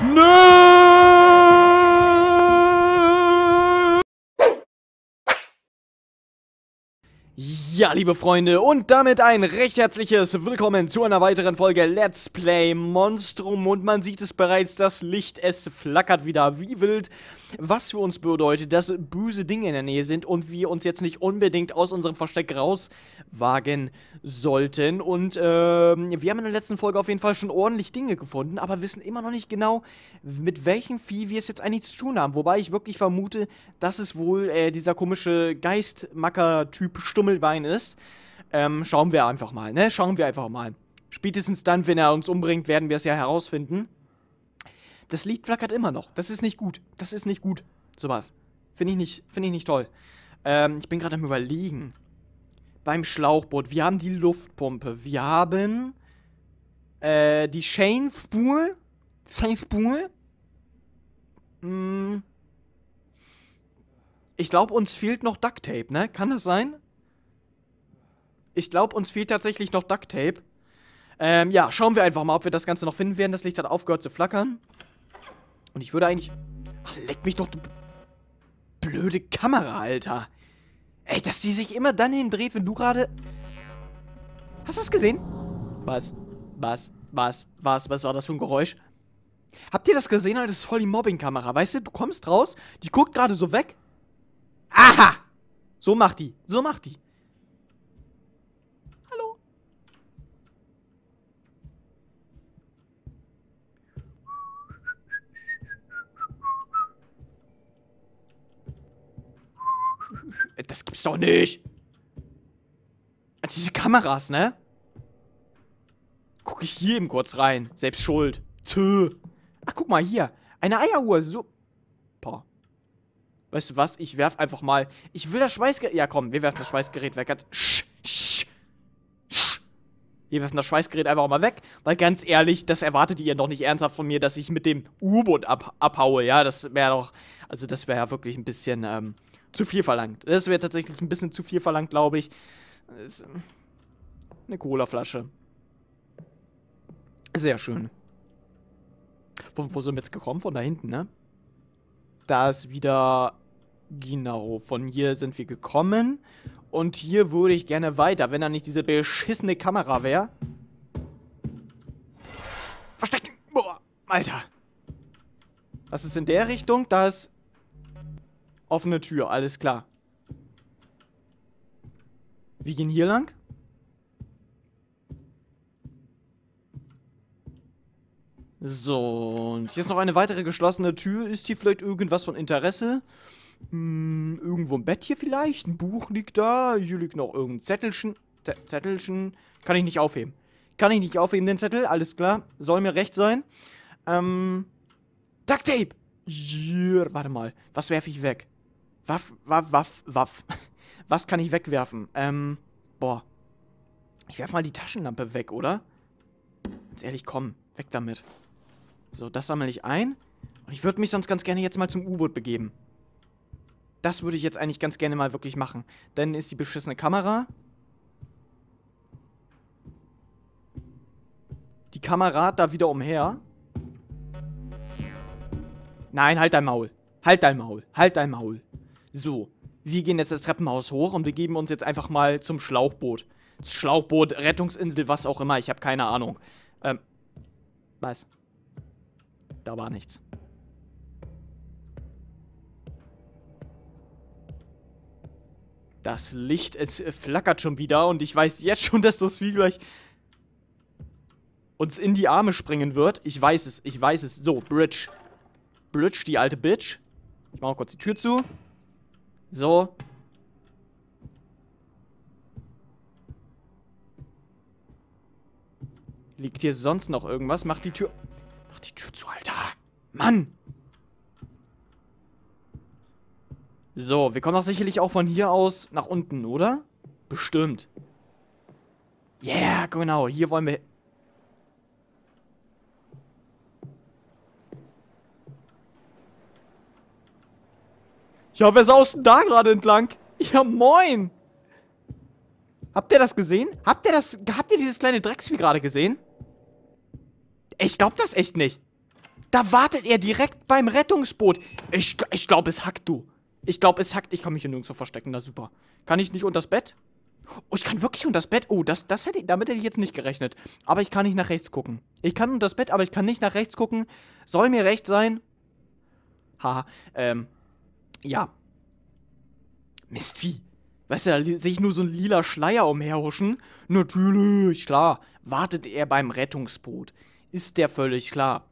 No! Ja, liebe Freunde, und damit ein recht herzliches Willkommen zu einer weiteren Folge Let's Play Monstrum. Und man sieht es bereits, das Licht, es flackert wieder wie wild. Was für uns bedeutet, dass böse Dinge in der Nähe sind und wir uns jetzt nicht unbedingt aus unserem Versteck rauswagen sollten. Und äh, wir haben in der letzten Folge auf jeden Fall schon ordentlich Dinge gefunden, aber wissen immer noch nicht genau, mit welchem Vieh wir es jetzt eigentlich zu tun haben. Wobei ich wirklich vermute, dass es wohl äh, dieser komische Geistmacker-Typ Stummelbein ist. Ähm, schauen wir einfach mal, ne? Schauen wir einfach mal. Spätestens dann, wenn er uns umbringt, werden wir es ja herausfinden. Das Lied flackert immer noch. Das ist nicht gut. Das ist nicht gut. Sowas. Finde ich, nicht, find ich nicht toll. Ähm, ich bin gerade am überlegen. Beim Schlauchboot. Wir haben die Luftpumpe. Wir haben äh, die Chainspur. Chainspur. Hm. Ich glaube, uns fehlt noch Ducktape, ne? Kann das sein? Ich glaube, uns fehlt tatsächlich noch Ducktape. Ähm, ja, schauen wir einfach mal, ob wir das Ganze noch finden werden. Das Licht hat aufgehört zu flackern. Und ich würde eigentlich... Ach, leck mich doch, du blöde Kamera, Alter. Ey, dass die sich immer dann hindreht, wenn du gerade... Hast du das gesehen? Was? Was? Was? Was? Was war das für ein Geräusch? Habt ihr das gesehen? Das ist voll die Mobbing-Kamera. Weißt du, du kommst raus, die guckt gerade so weg. Aha! So macht die. So macht die. Das gibt's doch nicht. Diese Kameras, ne? Guck ich hier eben kurz rein. Selbst schuld. Tö. Ach, guck mal hier. Eine Eieruhr. Super. Weißt du was? Ich werf einfach mal. Ich will das Schweißgerät. Ja, komm, wir werfen das Schweißgerät weg. Sch, sch. Wir werfen das Schweißgerät einfach mal weg. Weil ganz ehrlich, das erwartet ihr doch nicht ernsthaft von mir, dass ich mit dem U-Boot ab, abhaue. Ja, das wäre doch. Also, das wäre ja wirklich ein bisschen. Ähm, zu viel verlangt. Das wäre tatsächlich ein bisschen zu viel verlangt, glaube ich. Ist ähm, eine Colaflasche. Sehr schön. Wo, wo sind wir jetzt gekommen? Von da hinten, ne? Da ist wieder... Genau, von hier sind wir gekommen. Und hier würde ich gerne weiter, wenn da nicht diese beschissene Kamera wäre. Verstecken! Boah, Alter. Was ist in der Richtung? Da ist Offene Tür, alles klar. Wir gehen hier lang. So, und hier ist noch eine weitere geschlossene Tür. Ist hier vielleicht irgendwas von Interesse? Hm, irgendwo ein Bett hier vielleicht? Ein Buch liegt da. Hier liegt noch irgendein Zettelchen. Zettelchen. Kann ich nicht aufheben. Kann ich nicht aufheben, den Zettel. Alles klar. Soll mir recht sein. Ähm. Duct Tape! Yeah, warte mal. Was werfe ich weg? Waff, waff, waff, waff. Was kann ich wegwerfen? Ähm, boah. Ich werfe mal die Taschenlampe weg, oder? Ganz ehrlich, komm, weg damit. So, das sammle ich ein. Und ich würde mich sonst ganz gerne jetzt mal zum U-Boot begeben. Das würde ich jetzt eigentlich ganz gerne mal wirklich machen. Dann ist die beschissene Kamera. Die Kamera da wieder umher. Nein, halt dein Maul. Halt dein Maul. Halt dein Maul. So, wir gehen jetzt das Treppenhaus hoch und wir geben uns jetzt einfach mal zum Schlauchboot. Schlauchboot, Rettungsinsel, was auch immer, ich habe keine Ahnung. Ähm, was? Da war nichts. Das Licht, es flackert schon wieder und ich weiß jetzt schon, dass das Vieh gleich uns in die Arme springen wird. Ich weiß es, ich weiß es. So, Bridge. Bridge, die alte Bitch. Ich mache kurz die Tür zu. So. Liegt hier sonst noch irgendwas? Mach die Tür... Mach die Tür zu, Alter. Mann! So, wir kommen doch sicherlich auch von hier aus nach unten, oder? Bestimmt. Yeah, genau. Hier wollen wir... Ja, wer saust denn da gerade entlang? Ja, moin. Habt ihr das gesehen? Habt ihr das, habt ihr dieses kleine Drecksvieh gerade gesehen? Ich glaub das echt nicht. Da wartet er direkt beim Rettungsboot. Ich, ich glaube, es hackt, du. Ich glaube, es hackt. Ich kann mich hier nirgendwo verstecken. Na super. Kann ich nicht unters Bett? Oh, ich kann wirklich unters Bett. Oh, das, das hätte, damit hätte ich jetzt nicht gerechnet. Aber ich kann nicht nach rechts gucken. Ich kann unters Bett, aber ich kann nicht nach rechts gucken. Soll mir recht sein. Haha. Ähm. Ja. Mist, wie? Weißt du, da sehe ich nur so einen lila Schleier umherhuschen. Natürlich, klar. Wartet er beim Rettungsboot. Ist der völlig klar.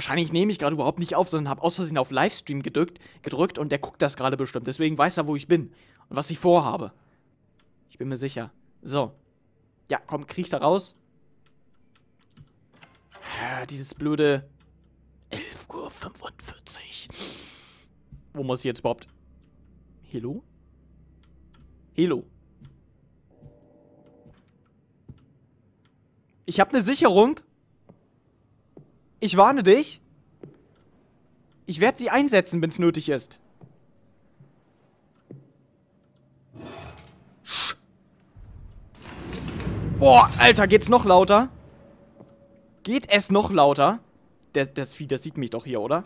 Wahrscheinlich nehme ich gerade überhaupt nicht auf, sondern habe aus Versehen auf Livestream gedrückt, gedrückt und der guckt das gerade bestimmt. Deswegen weiß er, wo ich bin und was ich vorhabe. Ich bin mir sicher. So. Ja, komm, krieg da raus. Dieses blöde 11.45 Uhr. Wo muss ich jetzt überhaupt... Hello? Hello? Ich habe eine Sicherung. Ich warne dich. Ich werde sie einsetzen, wenn es nötig ist. Boah, Alter, geht's noch lauter? Geht es noch lauter? Das, das Vieh, das sieht mich doch hier, oder?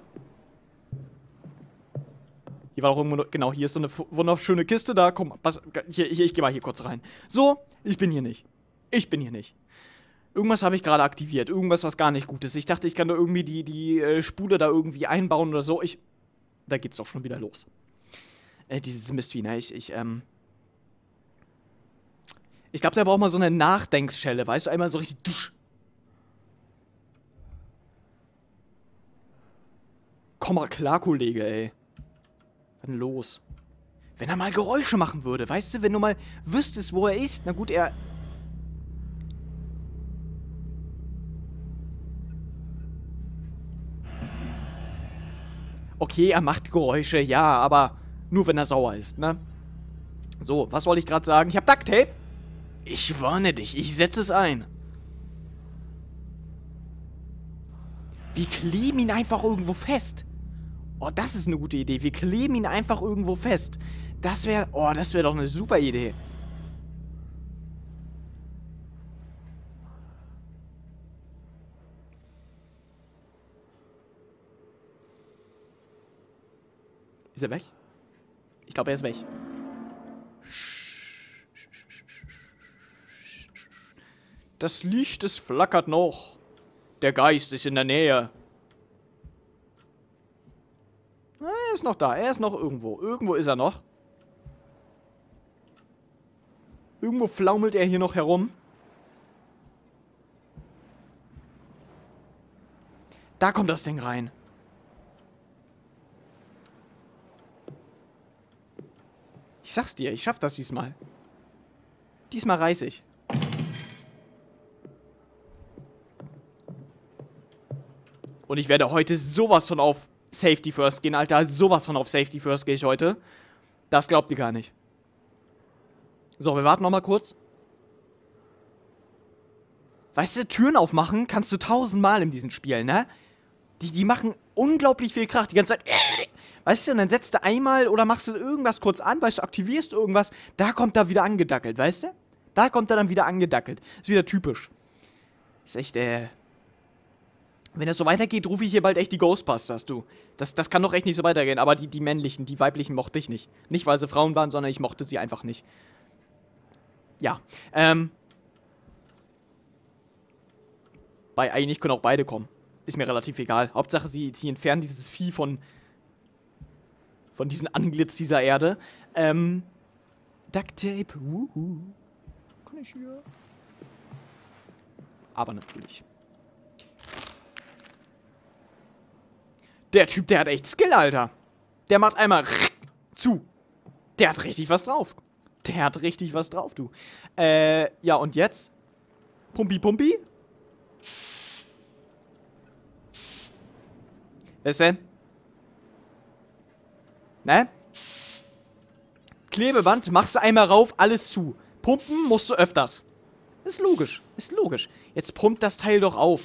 Hier war auch irgendwo, genau, hier ist so eine wunderschöne Kiste da. Komm, pass, hier, hier, ich gehe mal hier kurz rein. So, ich bin hier nicht. Ich bin hier nicht. Irgendwas habe ich gerade aktiviert. Irgendwas, was gar nicht gut ist. Ich dachte, ich kann da irgendwie die, die äh, Spule da irgendwie einbauen oder so. Ich. Da geht's doch schon wieder los. Äh, dieses Mistvieh, ne? Ich, ich, ähm. Ich glaube, der braucht mal so eine Nachdenkschelle, weißt du? Einmal so richtig. Dusch. Komm mal klar, Kollege, ey. Denn los? Wenn er mal Geräusche machen würde, weißt du? Wenn du mal wüsstest, wo er ist. Na gut, er Okay, er macht Geräusche, ja, aber nur wenn er sauer ist, ne? So, was wollte ich gerade sagen? Ich habe Ducktape. Ich warne dich, ich setze es ein. Wir kleben ihn einfach irgendwo fest. Oh, das ist eine gute Idee. Wir kleben ihn einfach irgendwo fest. Das wäre, oh, das wäre doch eine super Idee. Ist er weg? Ich glaube, er ist weg. Das Licht, es flackert noch. Der Geist ist in der Nähe. Er ist noch da. Er ist noch irgendwo. Irgendwo ist er noch. Irgendwo flaumelt er hier noch herum. Da kommt das Ding rein. Ich sag's dir, ich schaff das diesmal. Diesmal reiß ich. Und ich werde heute sowas von auf Safety First gehen, Alter. Sowas von auf Safety First gehe ich heute. Das glaubt ihr gar nicht. So, wir warten nochmal kurz. Weißt du, Türen aufmachen kannst du tausendmal in diesen Spielen, ne? Die, die machen unglaublich viel Krach. Die ganze Zeit. Weißt du, und dann setzt du einmal oder machst du irgendwas kurz an, weißt du, aktivierst irgendwas, da kommt er wieder angedackelt, weißt du? Da kommt er dann wieder angedackelt. Ist wieder typisch. Ist echt, äh. Wenn das so weitergeht, rufe ich hier bald echt die Ghostbusters, du. Das, das kann doch echt nicht so weitergehen. Aber die, die männlichen, die weiblichen mochte ich nicht. Nicht, weil sie Frauen waren, sondern ich mochte sie einfach nicht. Ja. Ähm. Bei eigentlich können auch beide kommen. Ist mir relativ egal. Hauptsache, sie, sie entfernen dieses Vieh von, von diesem Anglitz dieser Erde. Ähm, Duct Tape, wuhu. Kann ich hier? Aber natürlich. Der Typ, der hat echt Skill, Alter. Der macht einmal zu. Der hat richtig was drauf. Der hat richtig was drauf, du. Äh, ja, und jetzt? Pumpi, Pumpi? Was denn? Ne? Klebeband, machst du einmal rauf, alles zu. Pumpen musst du öfters. Ist logisch, ist logisch. Jetzt pumpt das Teil doch auf.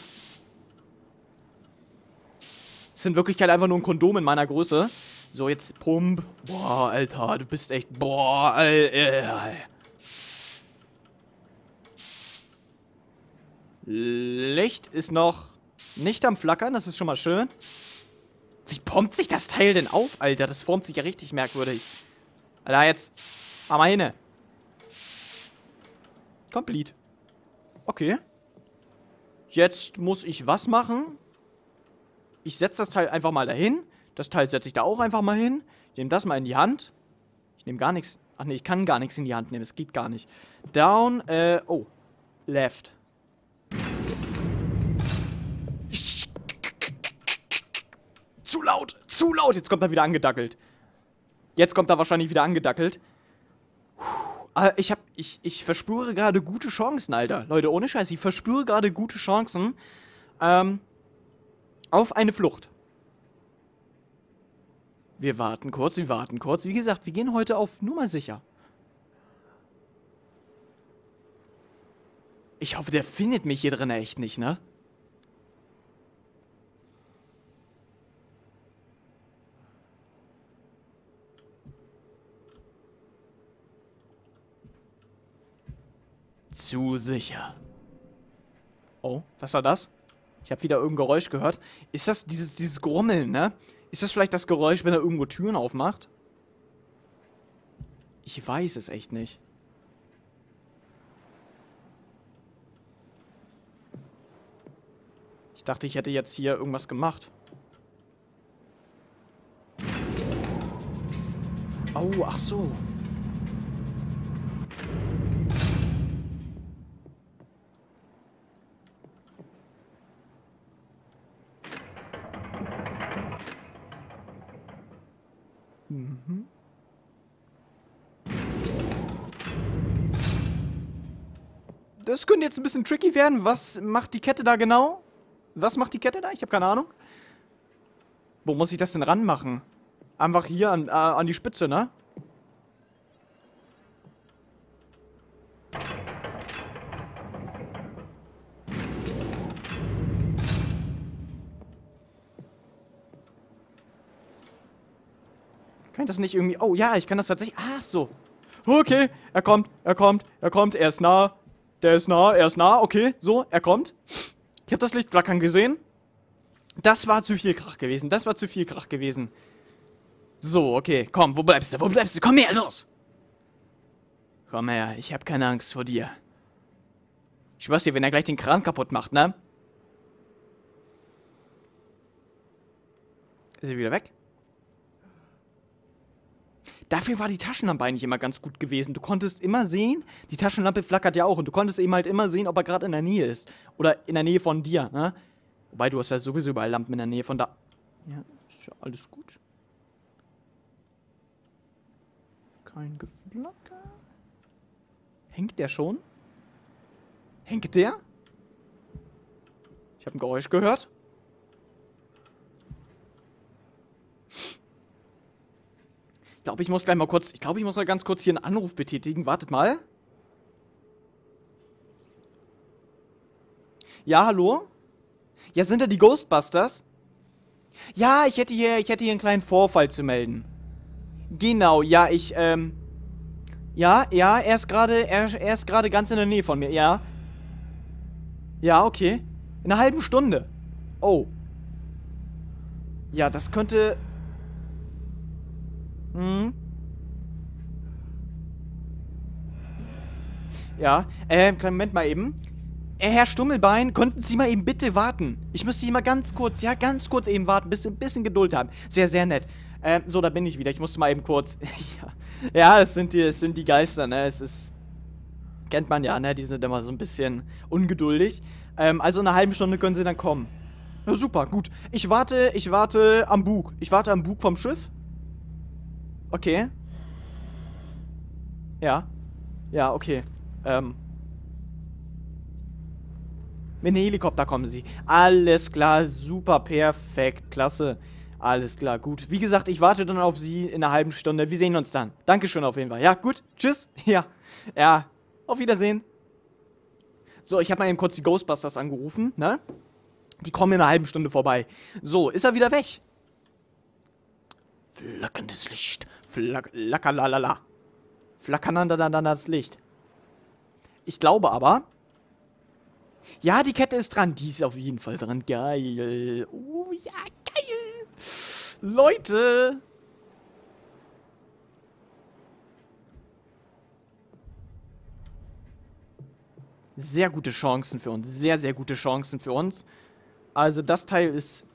Das sind in Wirklichkeit einfach nur ein Kondom in meiner Größe. So, jetzt pump. Boah, Alter, du bist echt... Boah, Alter. Licht ist noch nicht am Flackern, das ist schon mal schön. Wie pompt sich das Teil denn auf, Alter? Das formt sich ja richtig merkwürdig. Alter, jetzt. Mach mal hin. Complete. Okay. Jetzt muss ich was machen? Ich setze das Teil einfach mal dahin. Das Teil setze ich da auch einfach mal hin. Ich nehme das mal in die Hand. Ich nehme gar nichts. Ach nee, ich kann gar nichts in die Hand nehmen. Es geht gar nicht. Down, äh, oh. Left. Zu laut, zu laut. Jetzt kommt er wieder angedackelt. Jetzt kommt er wahrscheinlich wieder angedackelt. Puh, ich hab, ich, ich verspüre gerade gute Chancen, Alter. Leute, ohne Scheiß, ich verspüre gerade gute Chancen ähm, auf eine Flucht. Wir warten kurz, wir warten kurz. Wie gesagt, wir gehen heute auf Nummer sicher. Ich hoffe, der findet mich hier drin echt nicht, ne? Zu sicher. Oh, was war das? Ich habe wieder irgendein Geräusch gehört. Ist das dieses, dieses Grummeln, ne? Ist das vielleicht das Geräusch, wenn er irgendwo Türen aufmacht? Ich weiß es echt nicht. Ich dachte, ich hätte jetzt hier irgendwas gemacht. Oh, ach so. Mhm. Das könnte jetzt ein bisschen tricky werden. Was macht die Kette da genau? Was macht die Kette da? Ich habe keine Ahnung. Wo muss ich das denn ranmachen? Einfach hier an, äh, an die Spitze, ne? Das nicht irgendwie... Oh ja, ich kann das tatsächlich... Ach so. Okay, er kommt, er kommt, er kommt, er ist nah. Der ist nah, er ist nah. Okay, so, er kommt. Ich habe das Licht flackern gesehen. Das war zu viel Krach gewesen. Das war zu viel Krach gewesen. So, okay. Komm, wo bleibst du? Wo bleibst du? Komm her, los! Komm her, ich habe keine Angst vor dir. Ich schwör's dir, wenn er gleich den Kran kaputt macht, ne? Ist er wieder weg? Dafür war die Taschenlampe eigentlich immer ganz gut gewesen. Du konntest immer sehen, die Taschenlampe flackert ja auch und du konntest eben halt immer sehen, ob er gerade in der Nähe ist. Oder in der Nähe von dir, ne? Wobei du hast ja sowieso überall Lampen in der Nähe von da. Ja, ist ja alles gut. Kein Geflacker. Hängt der schon? Hängt der? Ich habe ein Geräusch gehört. Ich glaube, ich muss gleich mal kurz, ich glaube, ich muss mal ganz kurz hier einen Anruf betätigen. Wartet mal. Ja, hallo? Ja, sind da die Ghostbusters? Ja, ich hätte hier, ich hätte hier einen kleinen Vorfall zu melden. Genau, ja, ich, ähm... Ja, ja, er ist gerade, er, er ist gerade ganz in der Nähe von mir, ja. Ja, okay. In einer halben Stunde. Oh. Ja, das könnte, hm. Ja, äh, kleinen Moment mal eben. Äh, Herr Stummelbein, könnten Sie mal eben bitte warten? Ich müsste hier mal ganz kurz, ja, ganz kurz eben warten, bisschen, bisschen Geduld haben. Das wäre sehr nett. Äh, so, da bin ich wieder. Ich musste mal eben kurz. ja, ja, es sind die, es sind die Geister, ne? Es ist. Kennt man ja, ne? Die sind immer so ein bisschen ungeduldig. Ähm, also in einer halben Stunde können sie dann kommen. Na super, gut. Ich warte, ich warte am Bug. Ich warte am Bug vom Schiff. Okay. Ja. Ja, okay. Ähm. Mit einem Helikopter kommen sie. Alles klar, super, perfekt, klasse. Alles klar, gut. Wie gesagt, ich warte dann auf Sie in einer halben Stunde. Wir sehen uns dann. Dankeschön auf jeden Fall. Ja, gut. Tschüss. Ja. Ja. Auf Wiedersehen. So, ich habe mal eben kurz die Ghostbusters angerufen, ne? Die kommen in einer halben Stunde vorbei. So, ist er wieder weg? Flackerndes Licht. Flack, lackerlalala. Flackerndes Licht. Ich glaube aber... Ja, die Kette ist dran. Die ist auf jeden Fall dran. Geil. Oh ja, geil. Leute. Sehr gute Chancen für uns. Sehr, sehr gute Chancen für uns. Also das Teil ist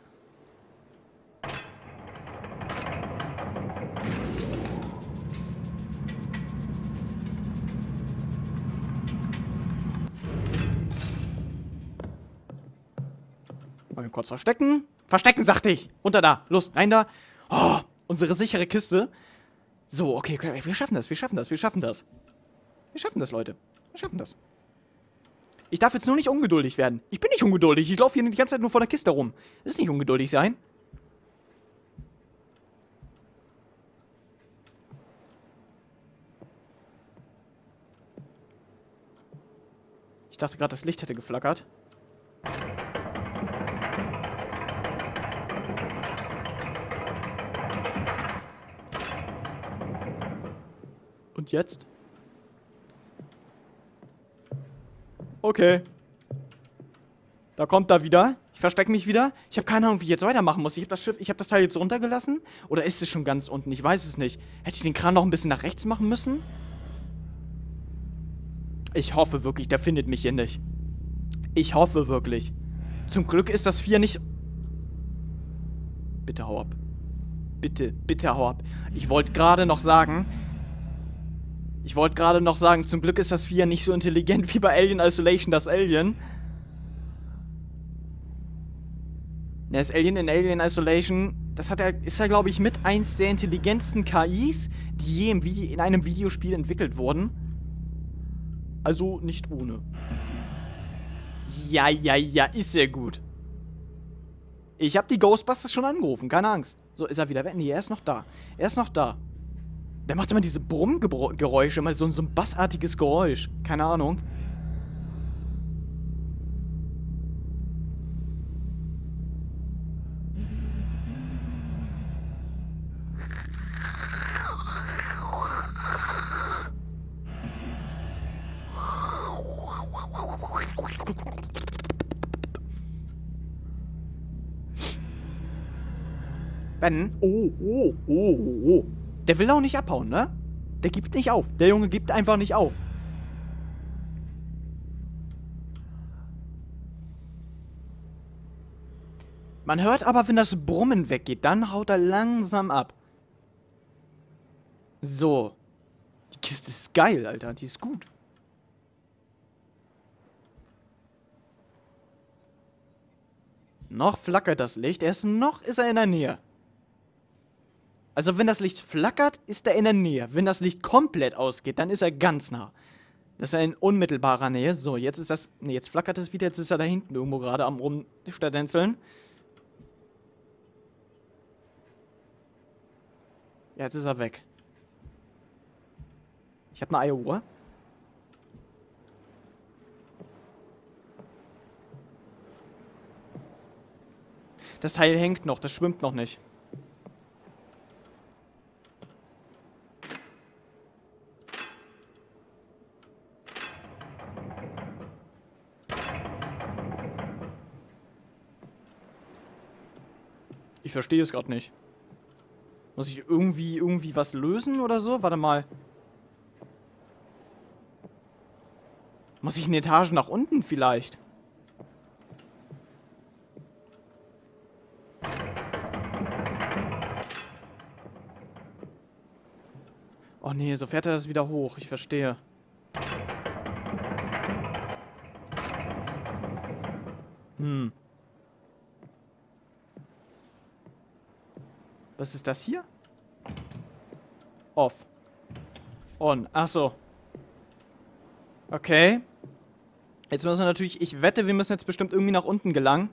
kurz verstecken. Verstecken, sagte ich. Unter da. Los, rein da. Oh, unsere sichere Kiste. So, okay, wir schaffen das, wir schaffen das, wir schaffen das. Wir schaffen das, Leute. Wir schaffen das. Ich darf jetzt nur nicht ungeduldig werden. Ich bin nicht ungeduldig. Ich laufe hier die ganze Zeit nur vor der Kiste rum. Das ist nicht ungeduldig sein. Ich dachte gerade, das Licht hätte geflackert. Und jetzt? Okay. Da kommt er wieder. Ich verstecke mich wieder. Ich habe keine Ahnung, wie ich jetzt weitermachen muss. Ich habe das Schiff, ich habe das Teil jetzt runtergelassen. Oder ist es schon ganz unten? Ich weiß es nicht. Hätte ich den Kran noch ein bisschen nach rechts machen müssen? Ich hoffe wirklich, der findet mich hier nicht. Ich hoffe wirklich. Zum Glück ist das Vier nicht... Bitte hau ab. Bitte, bitte hau ab. Ich wollte gerade noch sagen, ich wollte gerade noch sagen, zum Glück ist das Vieh ja nicht so intelligent wie bei Alien Isolation, das Alien. Das Alien in Alien Isolation, das hat er, ist ja, glaube ich, mit eins der intelligentesten KIs, die je im Video, in einem Videospiel entwickelt wurden. Also nicht ohne. Ja, ja, ja, ist sehr gut. Ich habe die Ghostbusters schon angerufen, keine Angst. So, ist er wieder weg? Nee, er ist noch da. Er ist noch da. Der macht immer diese Brummgeräusche, immer so, so ein bassartiges Geräusch. Keine Ahnung. Ben. Oh, oh, oh, oh. Der will auch nicht abhauen, ne? Der gibt nicht auf. Der Junge gibt einfach nicht auf. Man hört aber, wenn das Brummen weggeht, dann haut er langsam ab. So. Die Kiste ist geil, Alter. Die ist gut. Noch flackert das Licht. Erst noch ist er in der Nähe. Also wenn das Licht flackert, ist er in der Nähe. Wenn das Licht komplett ausgeht, dann ist er ganz nah. Das ist er in unmittelbarer Nähe. So, jetzt ist das... Ne, jetzt flackert es wieder. Jetzt ist er da hinten irgendwo gerade am rumstadenzeln. Ja, jetzt ist er weg. Ich habe eine Eieruhr. Das Teil hängt noch, das schwimmt noch nicht. Verstehe es gerade nicht. Muss ich irgendwie, irgendwie was lösen oder so? Warte mal. Muss ich eine Etage nach unten vielleicht? Oh nee, so fährt er das wieder hoch. Ich verstehe. Was ist das hier? Off. On. Achso. Okay. Jetzt müssen wir natürlich... Ich wette, wir müssen jetzt bestimmt irgendwie nach unten gelangen.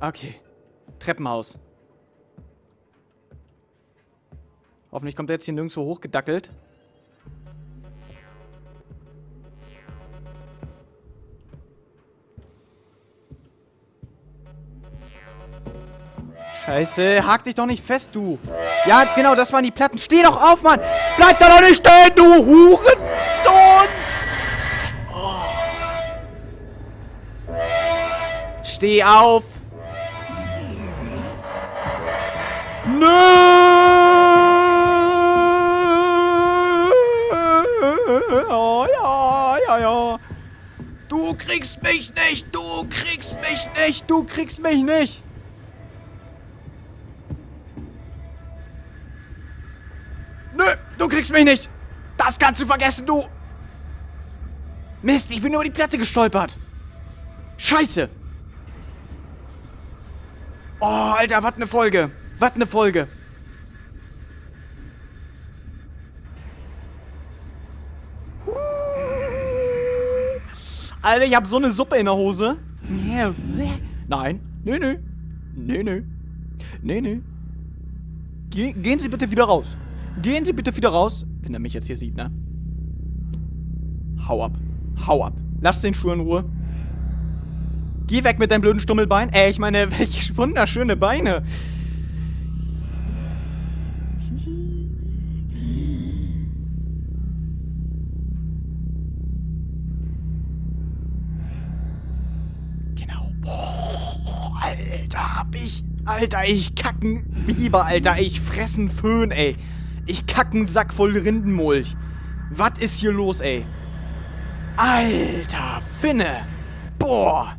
Okay. Treppenhaus. Hoffentlich kommt er jetzt hier nirgendwo hochgedackelt. Scheiße, hak dich doch nicht fest, du. Ja, genau, das waren die Platten. Steh doch auf, Mann. Bleib da doch nicht stehen, du Hurensohn. Oh. Steh auf. Nö. Oh, ja, ja, ja. Du kriegst mich nicht, du kriegst mich nicht, du kriegst mich nicht. Kriegst mich nicht! Das kannst du vergessen, du! Mist, ich bin über die Platte gestolpert. Scheiße. Oh, Alter, was eine Folge. Was eine Folge. Alter, ich hab so eine Suppe in der Hose. Nein. Nö, nö. Nö, nö. Nö, nö. Ge gehen Sie bitte wieder raus. Gehen Sie bitte wieder raus. Wenn er mich jetzt hier sieht, ne? Hau ab. Hau ab. Lass den Schuh in Ruhe. Geh weg mit deinem blöden Stummelbein. Ey, ich meine, welche wunderschöne Beine. Genau. Boah, Alter, hab ich... Alter, ich kacken Biber, Alter. Ich fressen Föhn, ey. Ich kacken Sack voll Rindenmulch. Was ist hier los, ey? Alter, Finne. Boah.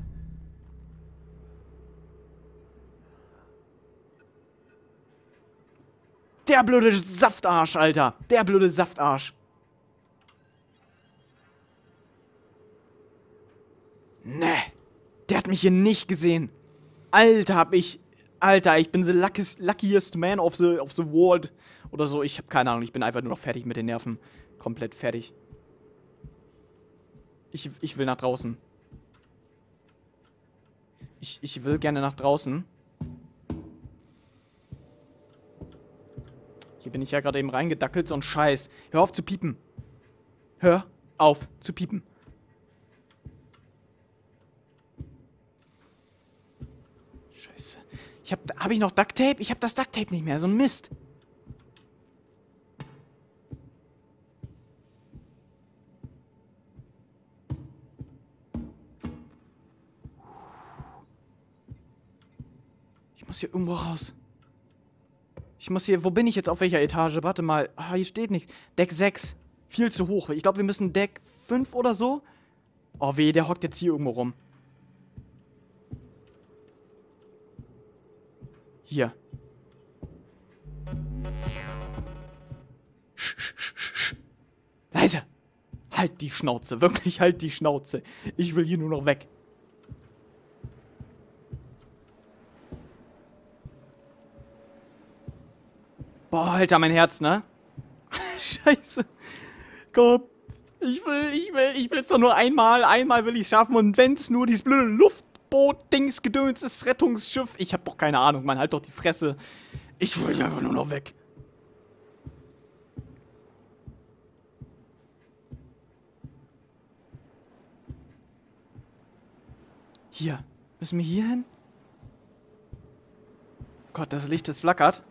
Der blöde Saftarsch, Alter. Der blöde Saftarsch. Ne. Der hat mich hier nicht gesehen. Alter, hab ich... Alter, ich bin the luckiest, luckiest man of the, of the world. Oder so. Ich hab keine Ahnung. Ich bin einfach nur noch fertig mit den Nerven. Komplett fertig. Ich, ich will nach draußen. Ich, ich will gerne nach draußen. Hier bin ich ja gerade eben reingedackelt, so ein Scheiß. Hör auf zu piepen. Hör auf zu piepen. Scheiße. Ich hab, hab ich noch Ducktape? Ich hab das Ducktape nicht mehr, so ein Mist. Muss hier irgendwo raus. Ich muss hier, wo bin ich jetzt auf welcher Etage? Warte mal. Ah, hier steht nichts. Deck 6. Viel zu hoch. Ich glaube, wir müssen Deck 5 oder so. Oh weh, der hockt jetzt hier irgendwo rum. Hier. Sch, sch, sch, sch. Leise. Halt die Schnauze. Wirklich, halt die Schnauze. Ich will hier nur noch weg. Boah, Alter, mein Herz, ne? Scheiße. Komm. Ich will, ich will, ich will es doch nur einmal. Einmal will ich es schaffen. Und wenn es nur dieses blöde Luftboot-Dings gedöns ist, Rettungsschiff. Ich hab doch keine Ahnung, man. Halt doch die Fresse. Ich will einfach nur noch weg. Hier. Müssen wir hier hin? Gott, das Licht, das flackert.